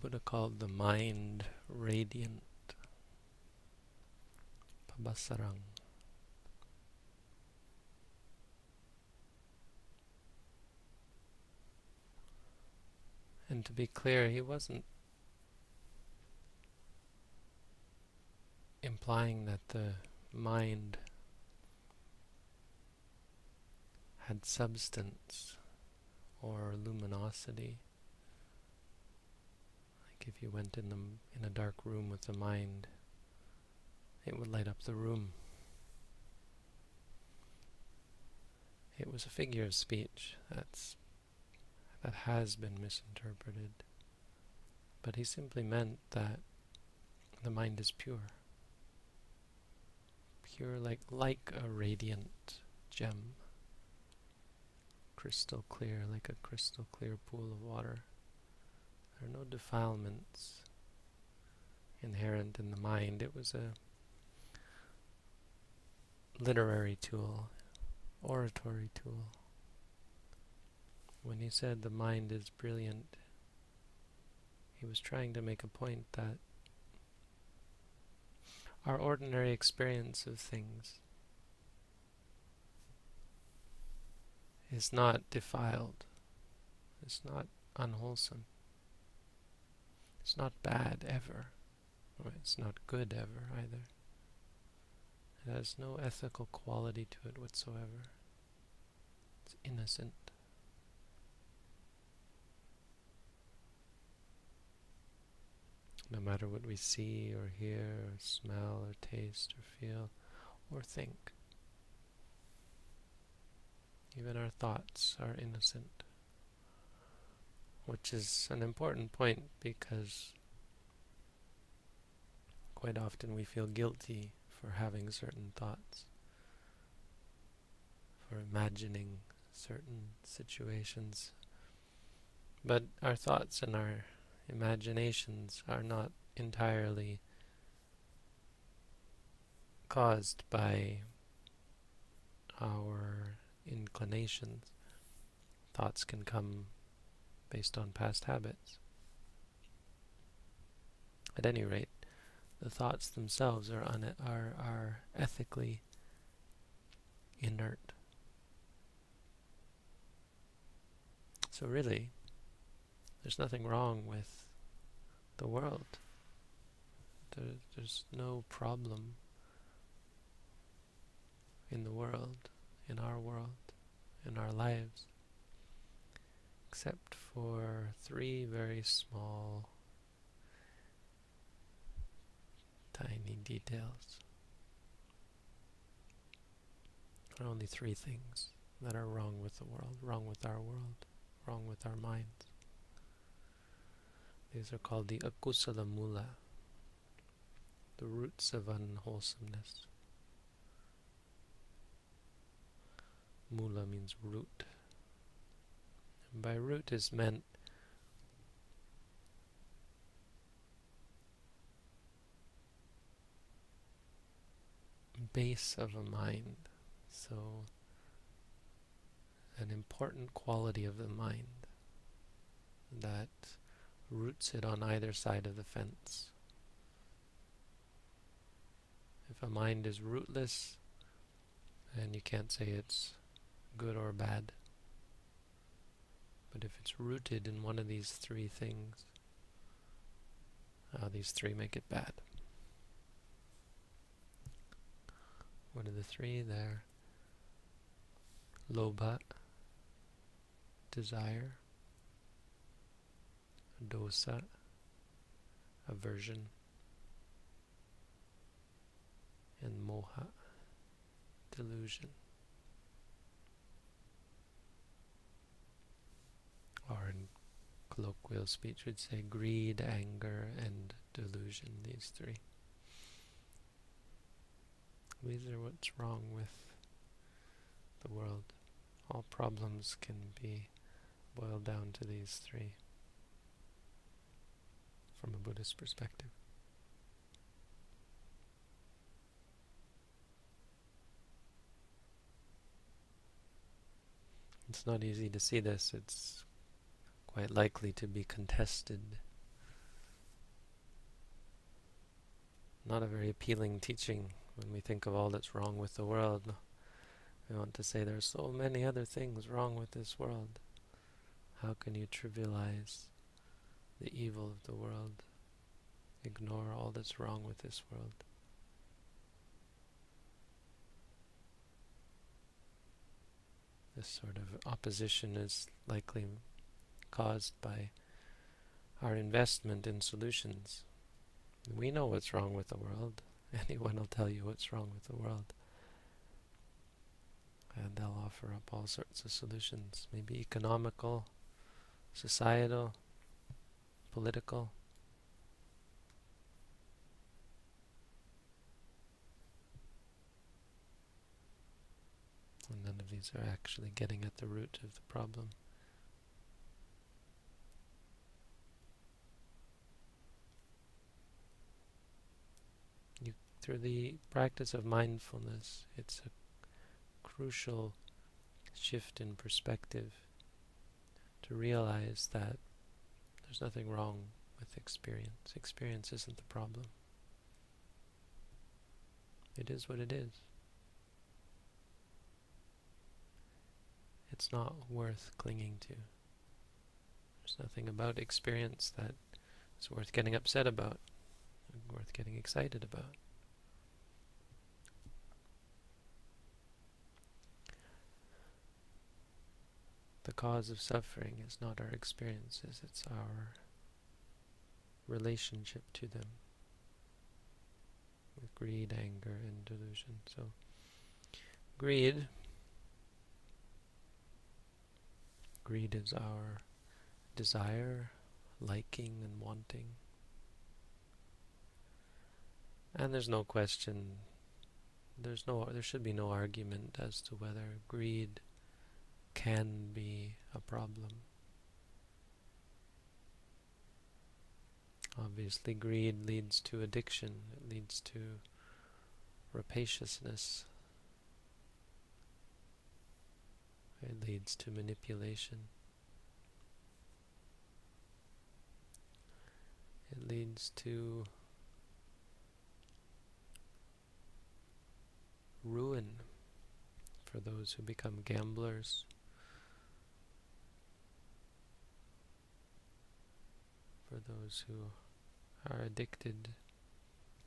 Buddha called the mind radiant. Pabhassaram. And to be clear, he wasn't implying that the mind had substance or luminosity. If you went in the in a dark room with the mind, it would light up the room. It was a figure of speech that's that has been misinterpreted. But he simply meant that the mind is pure. Pure like like a radiant gem. Crystal clear, like a crystal clear pool of water. There are no defilements inherent in the mind. It was a literary tool, oratory tool. When he said the mind is brilliant, he was trying to make a point that our ordinary experience of things is not defiled, it's not unwholesome, it's not bad ever, it's not good ever either. It has no ethical quality to it whatsoever. It's innocent. no matter what we see or hear or smell or taste or feel or think. Even our thoughts are innocent, which is an important point because quite often we feel guilty for having certain thoughts, for imagining certain situations. But our thoughts and our imaginations are not entirely caused by our inclinations. Thoughts can come based on past habits. At any rate, the thoughts themselves are, are, are ethically inert. So really, there's nothing wrong with the world. There, there's no problem in the world, in our world, in our lives, except for three very small, tiny details. There are only three things that are wrong with the world, wrong with our world, wrong with our minds. These are called the akusala mula, the roots of unwholesomeness. Mula means root. By root is meant base of a mind. So, an important quality of the mind that roots it on either side of the fence. If a mind is rootless, then you can't say it's good or bad. But if it's rooted in one of these three things, uh, these three make it bad. What are the three there? Lobha, desire, dosa, aversion, and moha, delusion. Or in colloquial speech would say greed, anger, and delusion, these three. These are what's wrong with the world. All problems can be boiled down to these three from a Buddhist perspective. It's not easy to see this. It's quite likely to be contested not a very appealing teaching when we think of all that's wrong with the world. We want to say there are so many other things wrong with this world. How can you trivialize the evil of the world? Ignore all that's wrong with this world. This sort of opposition is likely caused by our investment in solutions. We know what's wrong with the world. Anyone will tell you what's wrong with the world. And they'll offer up all sorts of solutions, maybe economical, societal, political. And none of these are actually getting at the root of the problem. You, through the practice of mindfulness, it's a crucial shift in perspective to realize that there's nothing wrong with experience. Experience isn't the problem. It is what it is. It's not worth clinging to. There's nothing about experience that is worth getting upset about, worth getting excited about. The cause of suffering is not our experiences, it's our relationship to them with greed, anger, and delusion. So, greed. Greed is our desire, liking, and wanting. And there's no question, there's no, there should be no argument as to whether greed can be a problem. Obviously, greed leads to addiction, it leads to rapaciousness, it leads to manipulation, it leads to ruin for those who become gamblers. For those who are addicted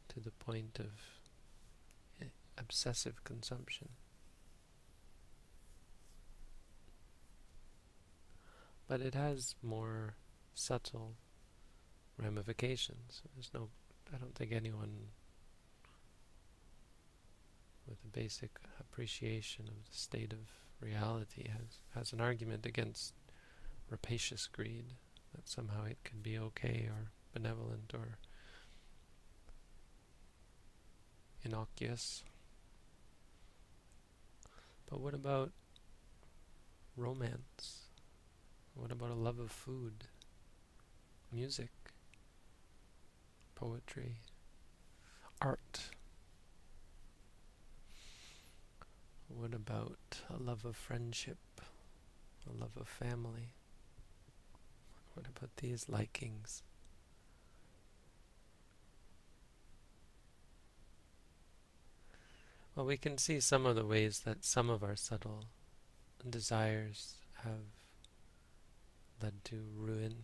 to the point of eh, obsessive consumption. But it has more subtle ramifications. There's no, I don't think anyone with a basic appreciation of the state of reality has, has an argument against rapacious greed that somehow it can be okay or benevolent or innocuous. But what about romance? What about a love of food, music, poetry, art? What about a love of friendship, a love of family? What about these likings? Well, we can see some of the ways that some of our subtle desires have led to ruin,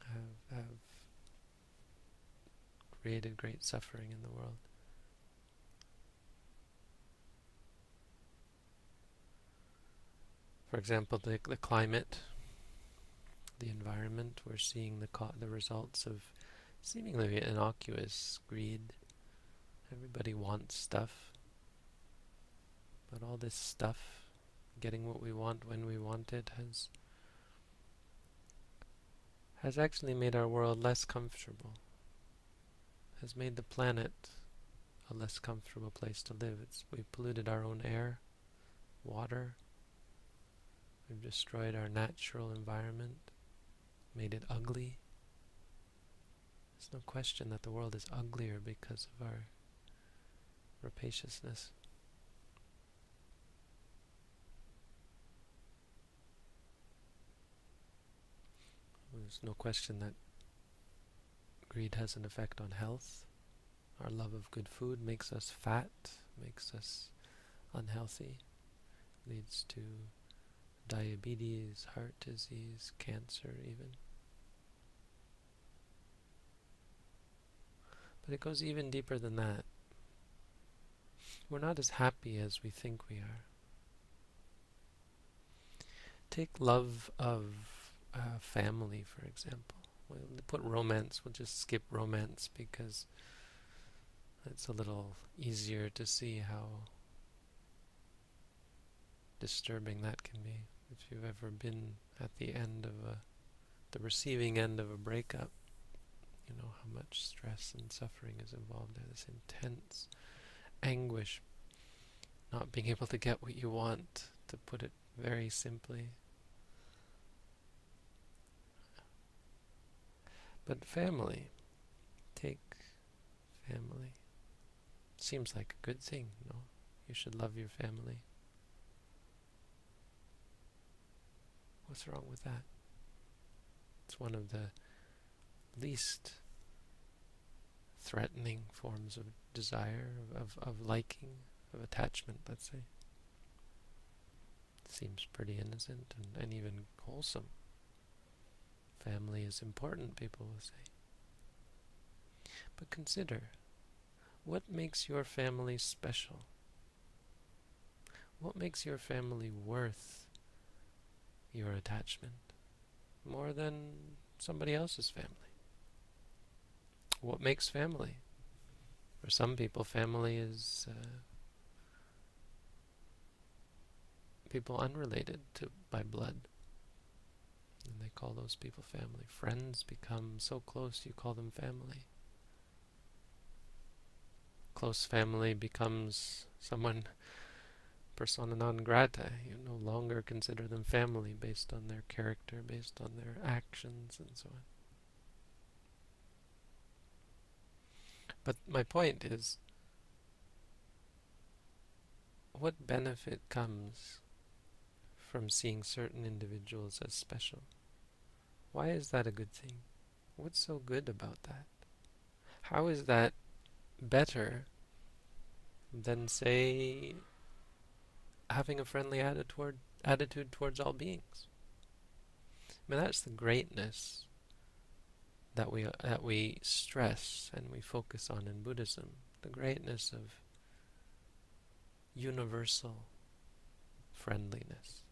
have, have created great suffering in the world. For example, the, the climate the environment. We're seeing the the results of seemingly innocuous greed. Everybody wants stuff, but all this stuff, getting what we want when we want it, has has actually made our world less comfortable. Has made the planet a less comfortable place to live. It's, we've polluted our own air, water. We've destroyed our natural environment made it ugly. There's no question that the world is uglier because of our rapaciousness. There's no question that Greed has an effect on health. Our love of good food makes us fat, makes us unhealthy, leads to diabetes, heart disease, cancer even. But it goes even deeper than that. We're not as happy as we think we are. Take love of uh, family, for example. We'll put romance, we'll just skip romance because it's a little easier to see how disturbing that can be. If you've ever been at the end of a, the receiving end of a breakup, you know how much stress and suffering is involved there. This intense anguish, not being able to get what you want, to put it very simply. But family, take family. Seems like a good thing, no? You should love your family. What's wrong with that? It's one of the least threatening forms of desire, of, of liking, of attachment, let's say. Seems pretty innocent and, and even wholesome. Family is important, people will say. But consider, what makes your family special? What makes your family worth your attachment more than somebody else's family? What makes family? For some people, family is uh, people unrelated to by blood. And they call those people family. Friends become so close you call them family. Close family becomes someone persona non grata. You no longer consider them family based on their character, based on their actions, and so on. But my point is, what benefit comes from seeing certain individuals as special? Why is that a good thing? What's so good about that? How is that better than, say, having a friendly attitude, attitude towards all beings? I mean, that's the greatness that we that we stress and we focus on in Buddhism, the greatness of universal friendliness,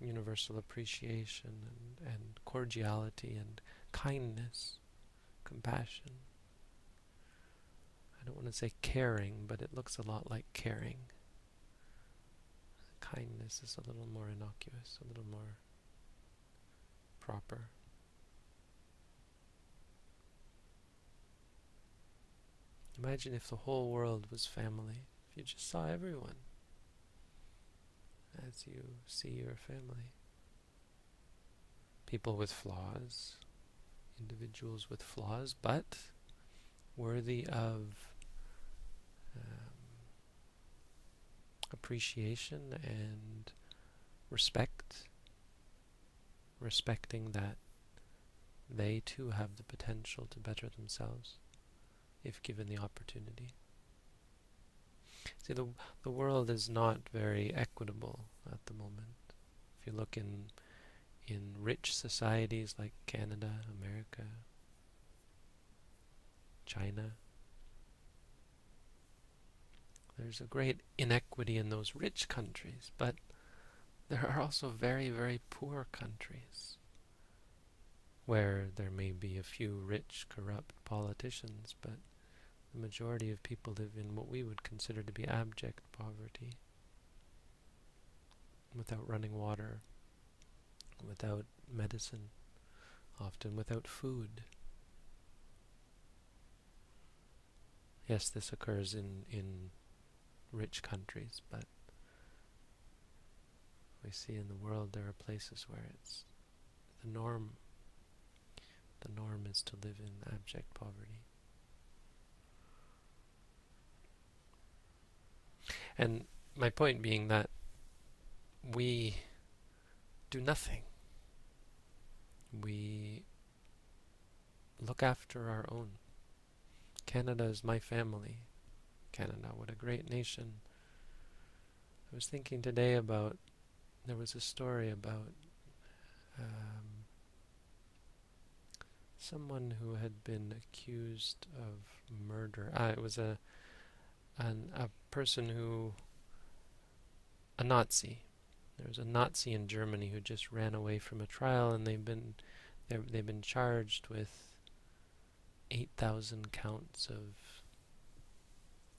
universal appreciation and, and cordiality and kindness, compassion. I don't want to say caring, but it looks a lot like caring. Kindness is a little more innocuous, a little more proper. Imagine if the whole world was family, if you just saw everyone as you see your family. People with flaws, individuals with flaws, but worthy of um, appreciation and respect, respecting that they too have the potential to better themselves if given the opportunity. See, the, the world is not very equitable at the moment. If you look in, in rich societies like Canada, America, China, there's a great inequity in those rich countries, but there are also very, very poor countries where there may be a few rich, corrupt politicians, but the majority of people live in what we would consider to be abject poverty, without running water, without medicine, often without food. Yes, this occurs in, in rich countries, but we see in the world there are places where it's the norm. The norm is to live in abject poverty. And my point being that we do nothing. We look after our own. Canada is my family. Canada, what a great nation. I was thinking today about, there was a story about um, someone who had been accused of murder. Ah, it was a, an, a person who, a Nazi. There was a Nazi in Germany who just ran away from a trial, and they've been, they've been charged with 8,000 counts of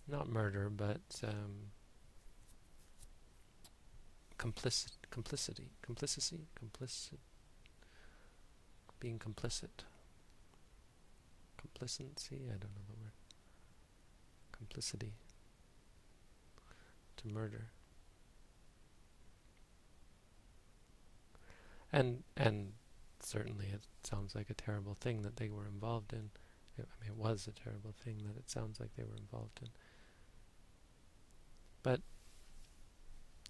not murder, but um, complicit, complicity, complicity, complicit, being complicit, complacency. I don't know the word. Complicity to murder, and and certainly it sounds like a terrible thing that they were involved in. I mean, it was a terrible thing that it sounds like they were involved in. But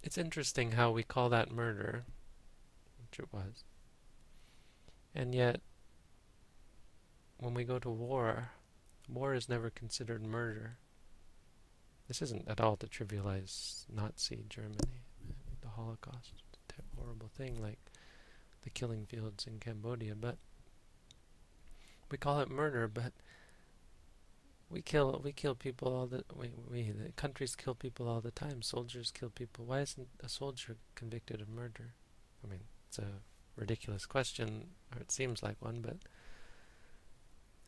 it's interesting how we call that murder, which it was. And yet, when we go to war, war is never considered murder. This isn't at all to trivialize Nazi Germany, the Holocaust. A horrible thing like the killing fields in Cambodia, but we call it murder, but we kill we kill people all the we, we the countries kill people all the time. Soldiers kill people. Why isn't a soldier convicted of murder? I mean, it's a ridiculous question, or it seems like one, but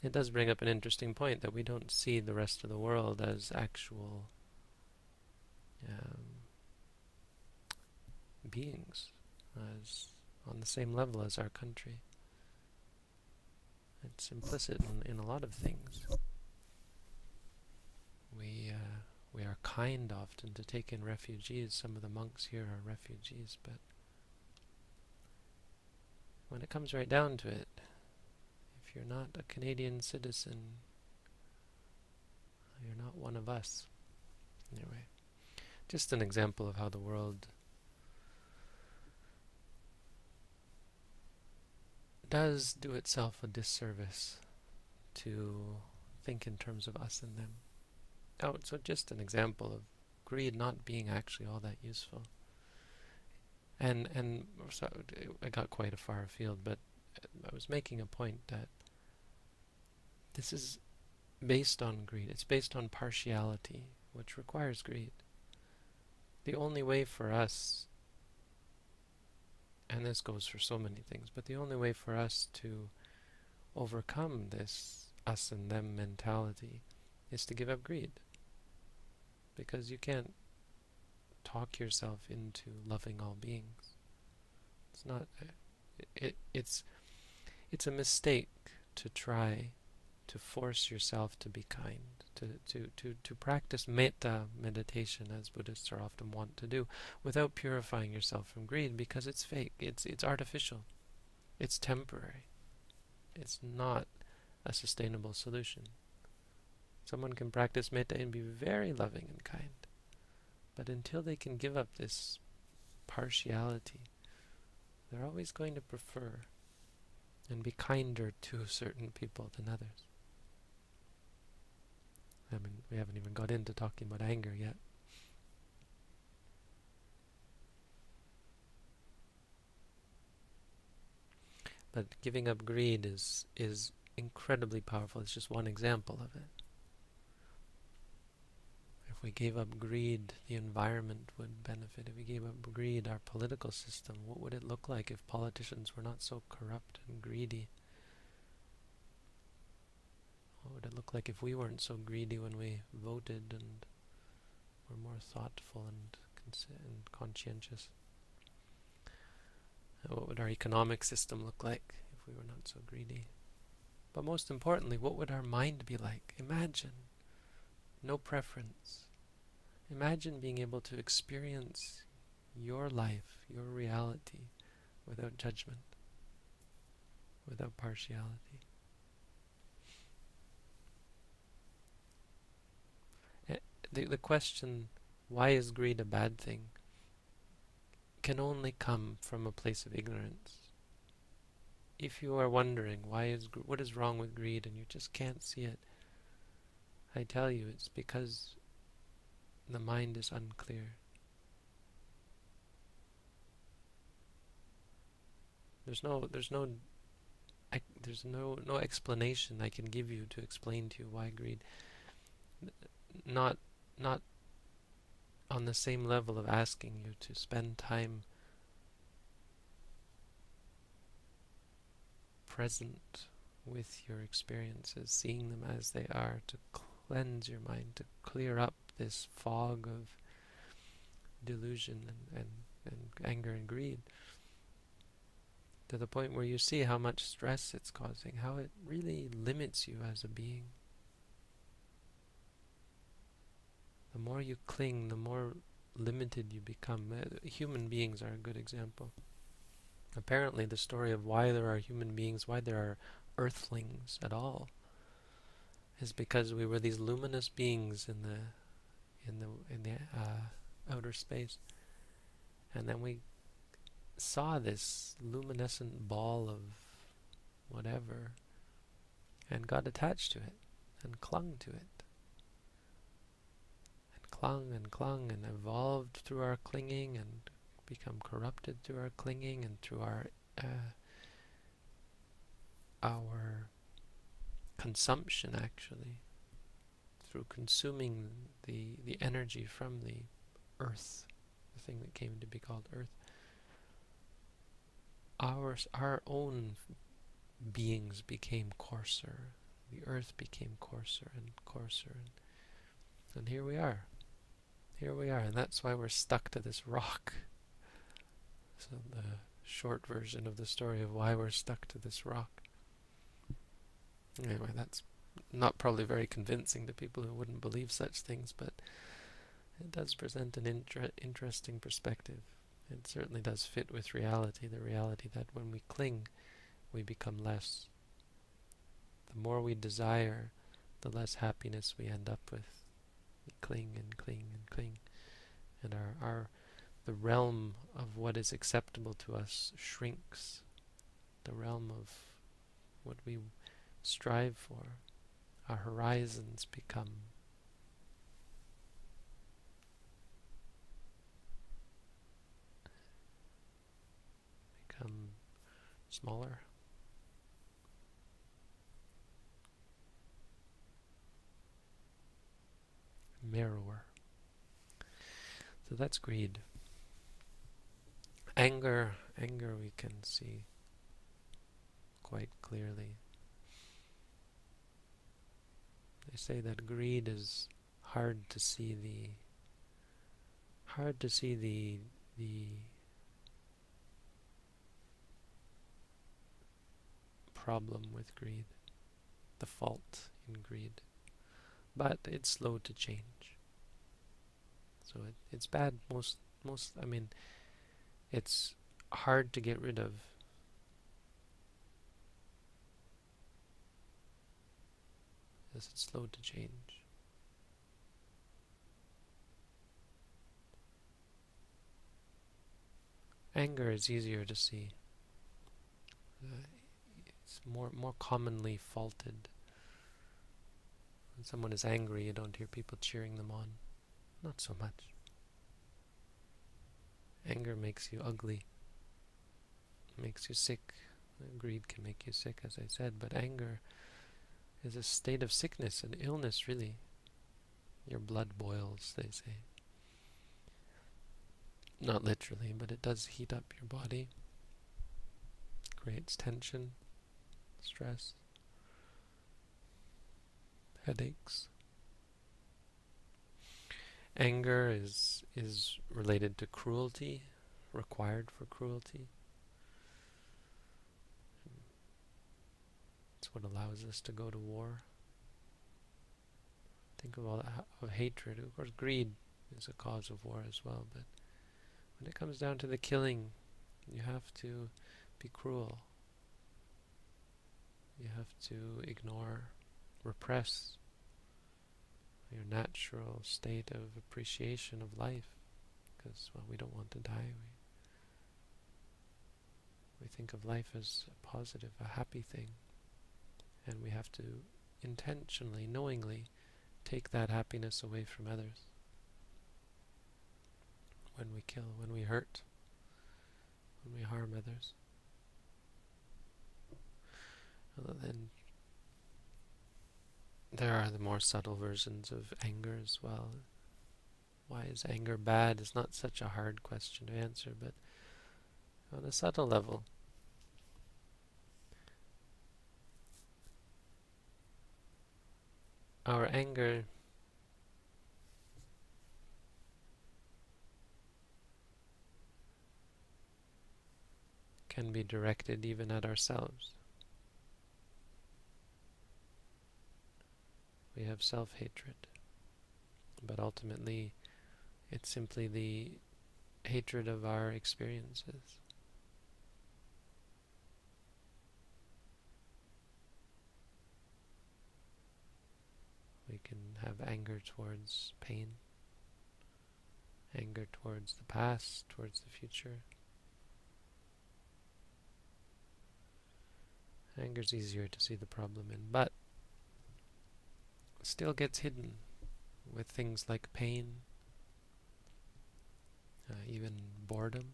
it does bring up an interesting point that we don't see the rest of the world as actual um, beings, as on the same level as our country. It's implicit in, in a lot of things. We uh, we are kind often to take in refugees. Some of the monks here are refugees, but when it comes right down to it, if you're not a Canadian citizen, you're not one of us. Anyway, just an example of how the world does do itself a disservice to think in terms of us and them. Oh, so just an example of greed not being actually all that useful. And and so I got quite a far afield, but I was making a point that this is based on greed. It's based on partiality, which requires greed. The only way for us and this goes for so many things, but the only way for us to overcome this us and them mentality is to give up greed. Because you can't talk yourself into loving all beings. It's not it, it it's it's a mistake to try to force yourself to be kind to, to, to, to practice metta meditation as Buddhists are often wont to do without purifying yourself from greed because it's fake, it's, it's artificial, it's temporary, it's not a sustainable solution. Someone can practice metta and be very loving and kind, but until they can give up this partiality, they're always going to prefer and be kinder to certain people than others. I mean, we haven't even got into talking about anger yet. But giving up greed is is incredibly powerful. It's just one example of it. If we gave up greed, the environment would benefit. If we gave up greed, our political system, what would it look like if politicians were not so corrupt and greedy? What would it look like if we weren't so greedy when we voted and were more thoughtful and, and conscientious? Uh, what would our economic system look like if we were not so greedy? But most importantly, what would our mind be like? Imagine no preference. Imagine being able to experience your life, your reality, without judgment, without partiality. The, the question, why is greed a bad thing, can only come from a place of ignorance. if you are wondering why is what is wrong with greed and you just can't see it, I tell you it's because the mind is unclear. There's no there's no I, there's no no explanation I can give you to explain to you why greed not not on the same level of asking you to spend time present with your experiences, seeing them as they are, to cleanse your mind, to clear up this fog of delusion and, and, and anger and greed, to the point where you see how much stress it's causing, how it really limits you as a being. The more you cling, the more limited you become. Uh, human beings are a good example. Apparently, the story of why there are human beings, why there are earthlings at all, is because we were these luminous beings in the in the in the uh, outer space, and then we saw this luminescent ball of whatever, and got attached to it, and clung to it, clung and clung and evolved through our clinging and become corrupted through our clinging and through our uh, our consumption actually through consuming the the energy from the earth the thing that came to be called earth. Our our own beings became coarser. The earth became coarser and coarser. And, and here we are here we are and that's why we're stuck to this rock so the short version of the story of why we're stuck to this rock. Anyway, that's not probably very convincing to people who wouldn't believe such things, but it does present an inter interesting perspective. It certainly does fit with reality, the reality that when we cling, we become less. The more we desire, the less happiness we end up with. We cling and cling and cling. And our, our the realm of what is acceptable to us shrinks. The realm of what we strive for. Our horizons become become smaller. Narrower. So that's greed. Anger, anger we can see quite clearly. They say that greed is hard to see the hard to see the the problem with greed, the fault in greed, but it's slow to change. So it, it's bad most most I mean it's hard to get rid of. As it's slow to change. Anger is easier to see. Uh, it's more more commonly faulted. When someone is angry, you don't hear people cheering them on. Not so much. Anger makes you ugly, makes you sick. Greed can make you sick, as I said, but anger is a state of sickness and illness, really. Your blood boils, they say. Not literally, but it does heat up your body, creates tension, stress, headaches. Anger is is related to cruelty, required for cruelty. It's what allows us to go to war. Think of all that of hatred. Of course, greed is a cause of war as well. But when it comes down to the killing, you have to be cruel. You have to ignore, repress your natural state of appreciation of life because well we don't want to die we We think of life as a positive, a happy thing. And we have to intentionally, knowingly take that happiness away from others. When we kill, when we hurt, when we harm others. Well, then there are the more subtle versions of anger as well. Why is anger bad? It's not such a hard question to answer, but on a subtle level, our anger can be directed even at ourselves. We have self-hatred, but ultimately it's simply the hatred of our experiences. We can have anger towards pain, anger towards the past, towards the future. Anger is easier to see the problem in, but still gets hidden with things like pain, uh, even boredom,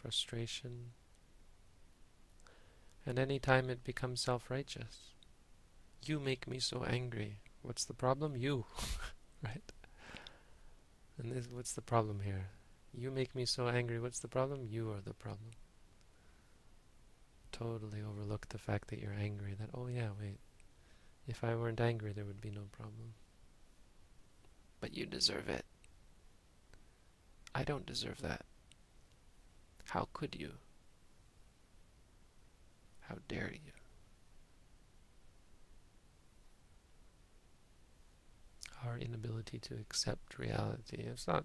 frustration, and any time it becomes self-righteous. You make me so angry. What's the problem? You, right? And this, what's the problem here? You make me so angry. What's the problem? You are the problem. Totally overlook the fact that you're angry. That, oh yeah, wait. If I weren't angry, there would be no problem. But you deserve it. I don't deserve that. How could you? How dare you? Our inability to accept reality. It's not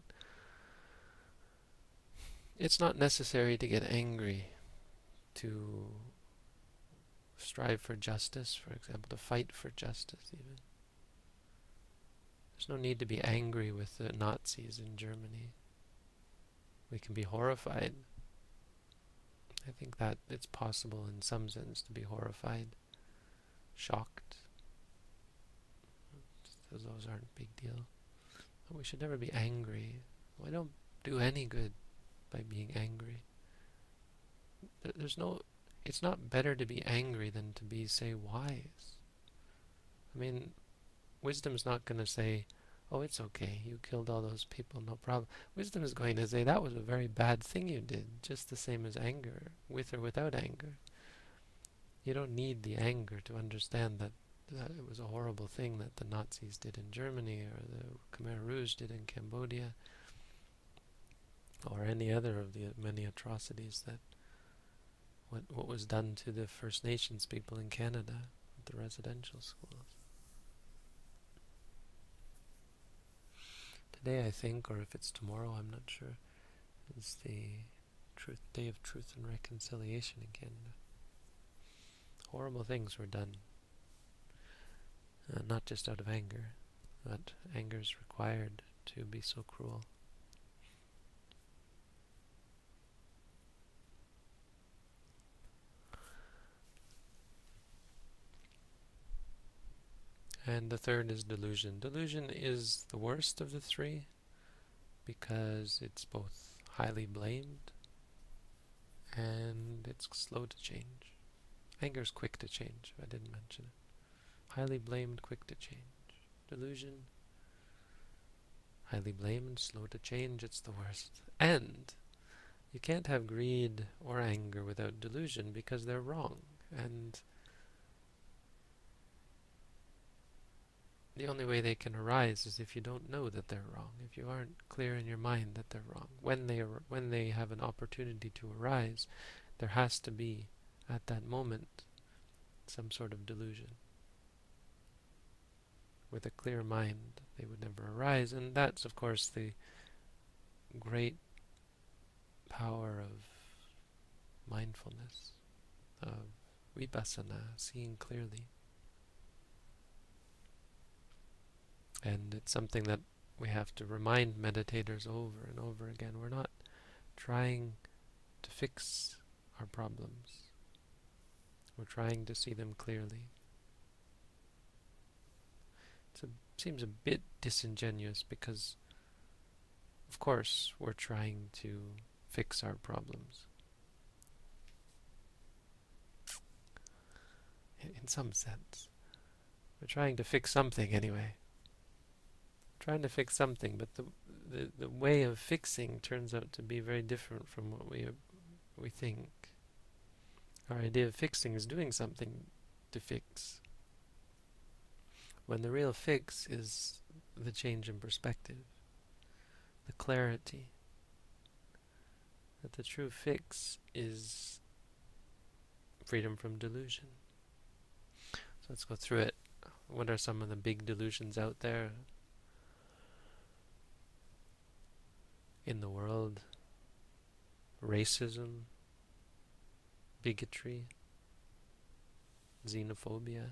it's not necessary to get angry to strive for justice, for example, to fight for justice even. There's no need to be angry with the Nazis in Germany. We can be horrified. I think that it's possible in some sense to be horrified, shocked. Those aren't a big deal. But we should never be angry. We don't do any good by being angry. There's no it's not better to be angry than to be, say, wise. I mean, wisdom's not going to say, oh, it's okay, you killed all those people, no problem. Wisdom is going to say, that was a very bad thing you did, just the same as anger, with or without anger. You don't need the anger to understand that, that it was a horrible thing that the Nazis did in Germany, or the Khmer Rouge did in Cambodia, or any other of the many atrocities that what what was done to the First Nations people in Canada at the residential schools. Today, I think, or if it's tomorrow, I'm not sure, is the truth day of truth and reconciliation in Canada. Horrible things were done, uh, not just out of anger, but anger is required to be so cruel. And the third is delusion. Delusion is the worst of the three because it's both highly blamed and it's slow to change. Anger is quick to change, I didn't mention it. Highly blamed, quick to change. Delusion, highly blamed, slow to change, it's the worst. And you can't have greed or anger without delusion because they're wrong. And the only way they can arise is if you don't know that they're wrong, if you aren't clear in your mind that they're wrong. When they, when they have an opportunity to arise, there has to be, at that moment, some sort of delusion. With a clear mind, they would never arise, and that's, of course, the great power of mindfulness, of vipassana, seeing clearly. And it's something that we have to remind meditators over and over again. We're not trying to fix our problems. We're trying to see them clearly. It seems a bit disingenuous because, of course, we're trying to fix our problems. In some sense. We're trying to fix something anyway. Trying to fix something, but the, the, the way of fixing turns out to be very different from what we, we think. Our idea of fixing is doing something to fix. When the real fix is the change in perspective, the clarity. That the true fix is freedom from delusion. So let's go through it. What are some of the big delusions out there in the world? Racism, bigotry, xenophobia,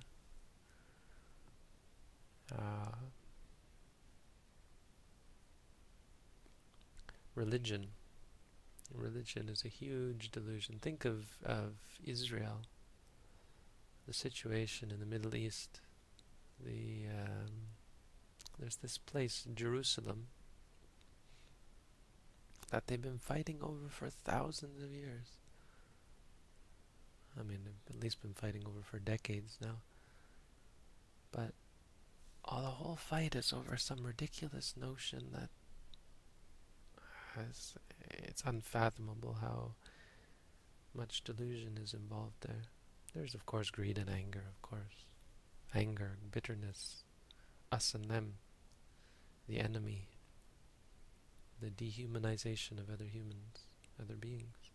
uh, religion. Religion is a huge delusion. Think of, of Israel, the situation in the Middle East. The um, there's this place, Jerusalem, that they've been fighting over for thousands of years. I mean, they've at least been fighting over for decades now. But all the whole fight is over some ridiculous notion that has, it's unfathomable how much delusion is involved there. There's of course greed and anger, of course. Anger, bitterness, us and them, the enemy, the dehumanization of other humans, other beings.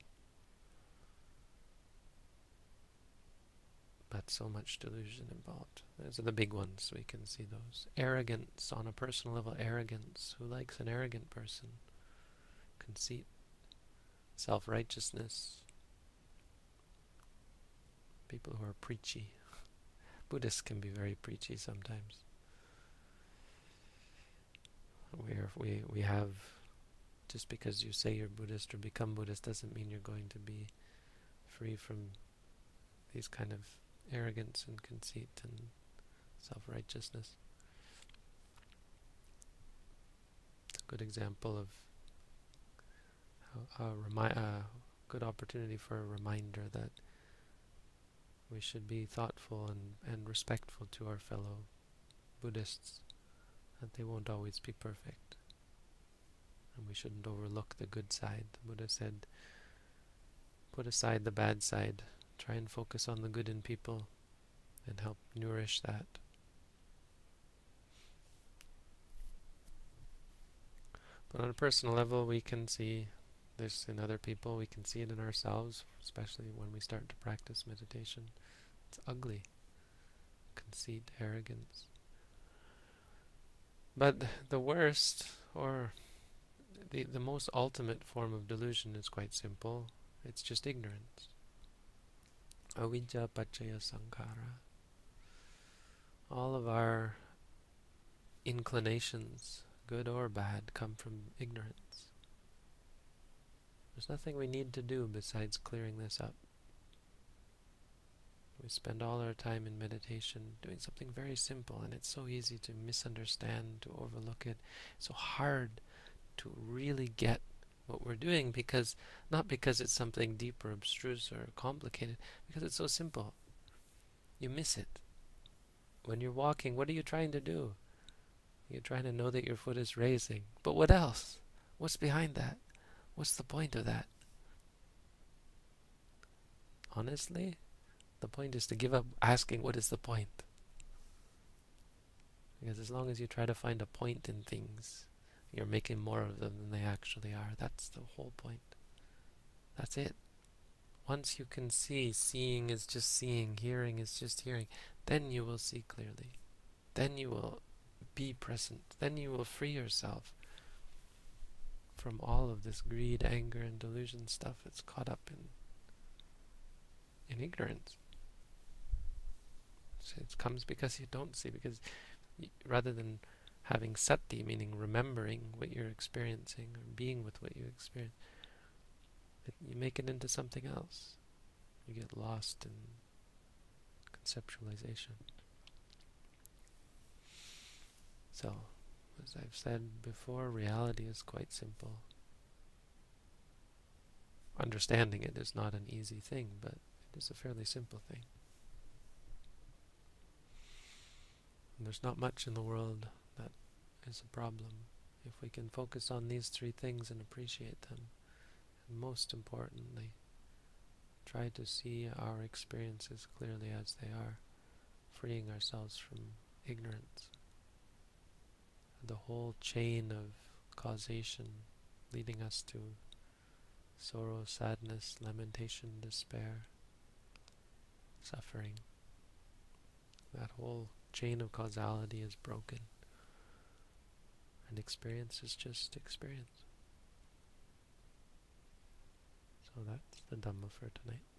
but so much delusion involved. Those are the big ones. We can see those. Arrogance, on a personal level, arrogance. Who likes an arrogant person? Conceit, self righteousness, people who are preachy. Buddhists can be very preachy sometimes. Where we we have just because you say you're Buddhist or become Buddhist doesn't mean you're going to be free from these kind of arrogance and conceit and self-righteousness. It's a good example of a, remi- a good opportunity for a reminder that we should be thoughtful and, and respectful to our fellow Buddhists, that they won't always be perfect. And we shouldn't overlook the good side. The Buddha said, put aside the bad side Try and focus on the good in people and help nourish that. But on a personal level, we can see this in other people, we can see it in ourselves, especially when we start to practice meditation. It's ugly. Conceit, arrogance. But the worst, or the, the most ultimate form of delusion is quite simple. It's just ignorance. Avijja Paccaya Sankhara. All of our inclinations, good or bad, come from ignorance. There's nothing we need to do besides clearing this up. We spend all our time in meditation doing something very simple, and it's so easy to misunderstand, to overlook it. So hard to really get what we're doing because not because it's something deep or abstruse or complicated, because it's so simple. You miss it. When you're walking, what are you trying to do? You're trying to know that your foot is raising. But what else? What's behind that? What's the point of that? Honestly, the point is to give up asking what is the point. Because as long as you try to find a point in things, you're making more of them than they actually are. That's the whole point. That's it. Once you can see, seeing is just seeing, hearing is just hearing, then you will see clearly. Then you will be present. Then you will free yourself from all of this greed, anger, and delusion stuff that's caught up in in ignorance. So it comes because you don't see, because rather than having sati, meaning remembering what you're experiencing or being with what you experience, you make it into something else. You get lost in conceptualization. So, as I've said before, reality is quite simple. Understanding it is not an easy thing, but it is a fairly simple thing. And there's not much in the world is a problem if we can focus on these three things and appreciate them. And most importantly, try to see our experiences clearly as they are, freeing ourselves from ignorance. The whole chain of causation leading us to sorrow, sadness, lamentation, despair, suffering. That whole chain of causality is broken. And experience is just experience. So that's the Dhamma for tonight.